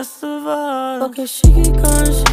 best of us. Okay, she keep going, she